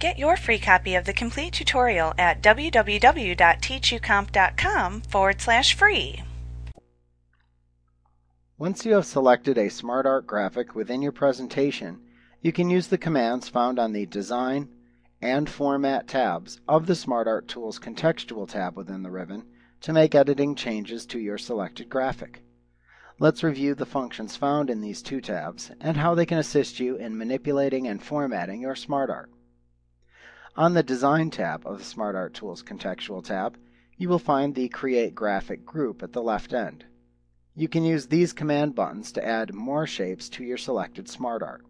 Get your free copy of the complete tutorial at www.teachucomp.com forward slash free. Once you have selected a SmartArt graphic within your presentation, you can use the commands found on the Design and Format tabs of the SmartArt Tools contextual tab within the ribbon to make editing changes to your selected graphic. Let's review the functions found in these two tabs and how they can assist you in manipulating and formatting your SmartArt. On the Design tab of the SmartArt Tools contextual tab, you will find the Create Graphic group at the left end. You can use these command buttons to add more shapes to your selected SmartArt.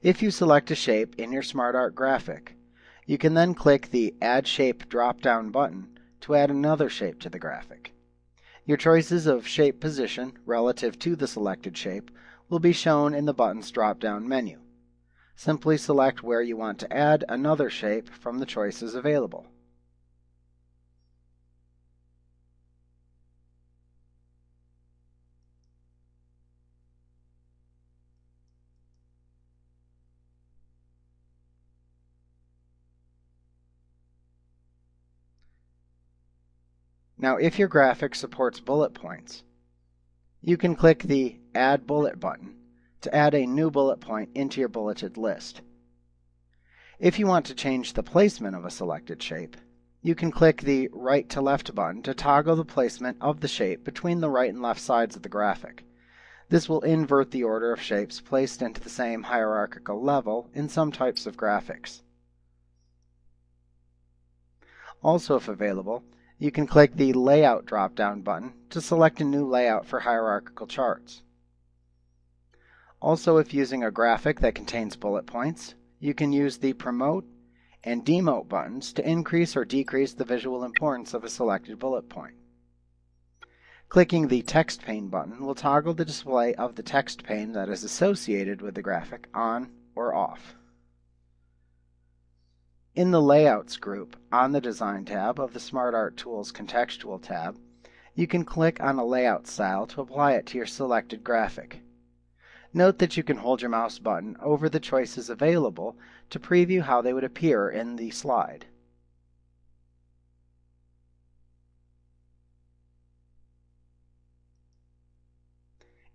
If you select a shape in your SmartArt graphic, you can then click the Add Shape drop-down button to add another shape to the graphic. Your choices of shape position relative to the selected shape will be shown in the button's drop-down menu. Simply select where you want to add another shape from the choices available. Now if your graphic supports bullet points, you can click the Add Bullet button to add a new bullet point into your bulleted list. If you want to change the placement of a selected shape, you can click the right to left button to toggle the placement of the shape between the right and left sides of the graphic. This will invert the order of shapes placed into the same hierarchical level in some types of graphics. Also if available, you can click the Layout drop-down button to select a new layout for hierarchical charts. Also, if using a graphic that contains bullet points, you can use the Promote and Demote buttons to increase or decrease the visual importance of a selected bullet point. Clicking the Text Pane button will toggle the display of the text pane that is associated with the graphic on or off. In the Layouts group on the Design tab of the SmartArt Tools contextual tab, you can click on a layout style to apply it to your selected graphic. Note that you can hold your mouse button over the choices available to preview how they would appear in the slide.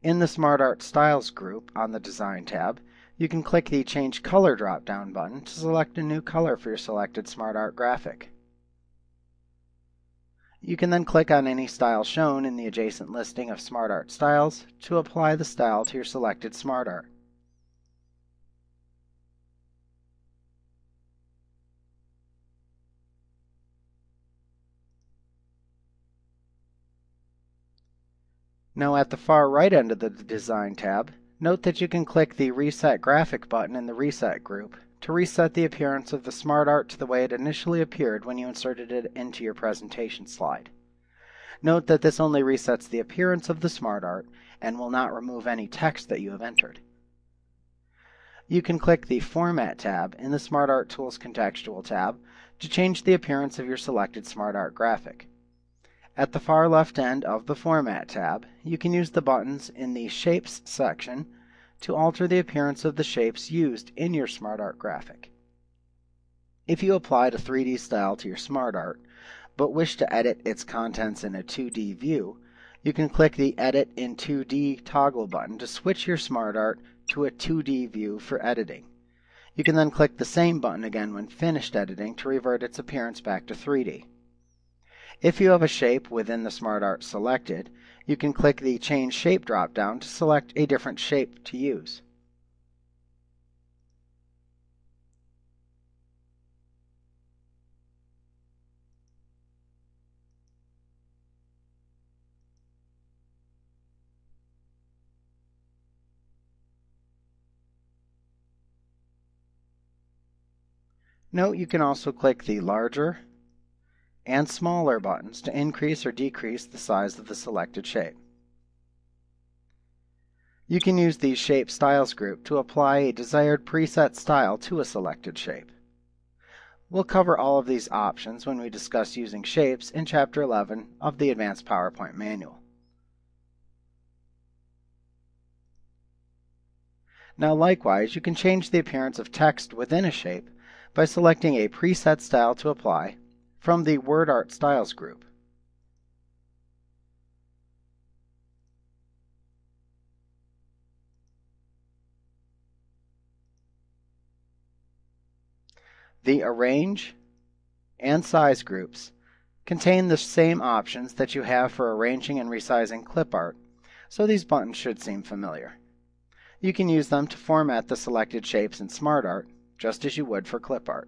In the SmartArt Styles group on the Design tab, you can click the Change Color drop-down button to select a new color for your selected SmartArt graphic. You can then click on any style shown in the adjacent listing of SmartArt styles to apply the style to your selected SmartArt. Now at the far right end of the Design tab, Note that you can click the Reset Graphic button in the Reset group to reset the appearance of the SmartArt to the way it initially appeared when you inserted it into your presentation slide. Note that this only resets the appearance of the SmartArt and will not remove any text that you have entered. You can click the Format tab in the SmartArt Tools contextual tab to change the appearance of your selected SmartArt graphic. At the far left end of the Format tab, you can use the buttons in the Shapes section to alter the appearance of the shapes used in your SmartArt graphic. If you applied a 3D style to your SmartArt, but wish to edit its contents in a 2D view, you can click the Edit in 2D toggle button to switch your SmartArt to a 2D view for editing. You can then click the same button again when finished editing to revert its appearance back to 3D. If you have a shape within the SmartArt selected, you can click the Change Shape drop-down to select a different shape to use. Note you can also click the larger and smaller buttons to increase or decrease the size of the selected shape. You can use the Shape Styles group to apply a desired preset style to a selected shape. We'll cover all of these options when we discuss using shapes in Chapter 11 of the Advanced PowerPoint Manual. Now likewise, you can change the appearance of text within a shape by selecting a preset style to apply from the WordArt Styles group. The Arrange and Size groups contain the same options that you have for arranging and resizing clip art, so these buttons should seem familiar. You can use them to format the selected shapes in SmartArt, just as you would for clip art.